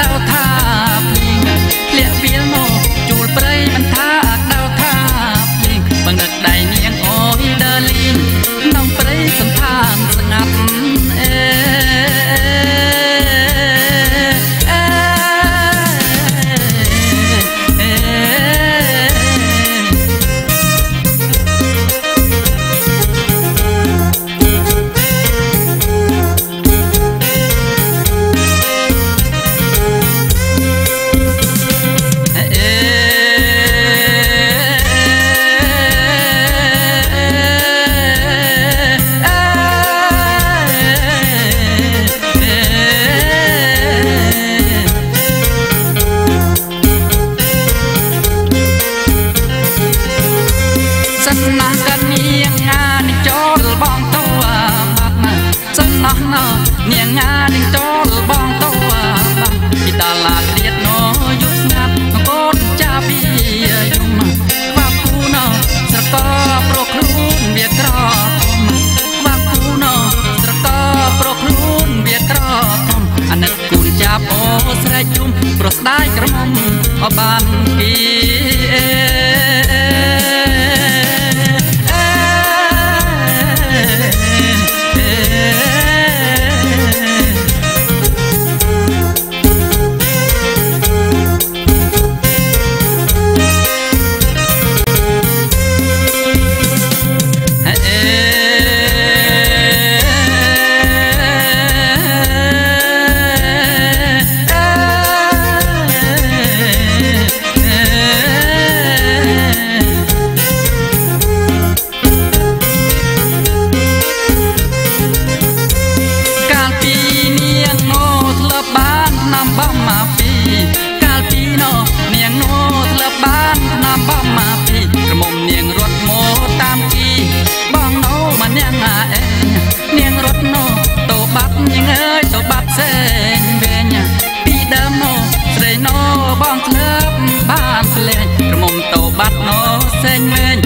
so នាងណានឹងចូលបងតួបាត់ណាសំណោះណោនាងណានឹងចូលបងតួបាត់ពីតាឡាត្រៀតណោយុស្ងាត់មកូនចាពីយំមកបាក់គូណោស្រកប្រខ្លួនវាក្របាក់គូណោស្រកប្រខ្លួនវាក្រអាណិតគូនចាអូស្រែកជុំប្រស្ដាយក្រមុំអបានគេ បងធ្លាប់បានស្លេងក្រមុំតោបាត់ណោសេងលេង